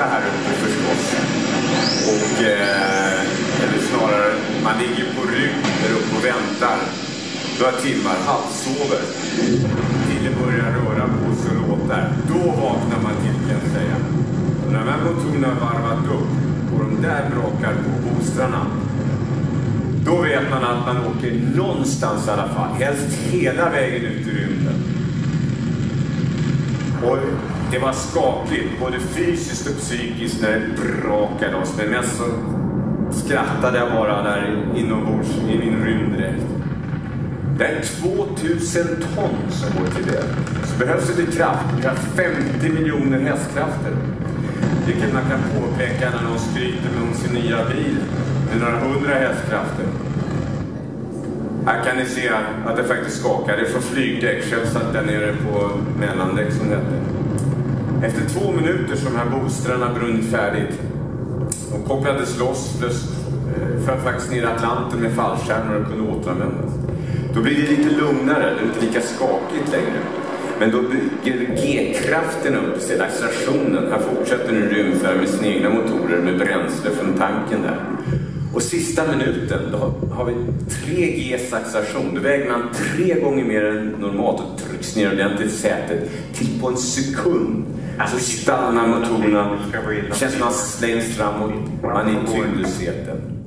vila här uppe förstås. Och, eh, eller snarare, man ligger på rygg där uppe och väntar några timmar, halvsover. Till det börjar röra på sig och låtar. Då vaknar man till kan jag säga. Och när de här motorerna har varvat upp och de där brakar på bostrarna. Då vet man att man åker någonstans i alla fall. Helst hela vägen ut i rymden. Det var skapligt både fysiskt och psykiskt, när det brakade oss. Men mest så skrattade jag bara där inombords i min rymddräkt. Det är 2000 ton som går till det. Så behövs det kraft. Vi har 50 miljoner hästkrafter. Vilket man kan påpeka när någon skryter med sin nya bil med några hundra hästkrafter. Här kan ni se att det faktiskt skakar. Det är från flygdäck. Själv satt där nere på mellandäck som det hette. Efter två minuter så de här boostrarna brunnit färdigt. De kopplades loss, eh, för faktiskt ner Atlanten med fallskärmar och kunde återanvändas. Då blir det lite lugnare, det är inte lika skakigt längre. Men då bygger G-kraften upp sedan accelerationen. Här fortsätter nu rymdfärjan med sina egna motorer med bränsle från tanken där. Och sista minuten, då har vi 3 Gs acceleration. Då väger man tre gånger mer än normalt och trycks ner ordentligt i sätet. Till på en sekund så stannar motorerna. Känns som man slängs framåt. Man är i tyngdlösheten.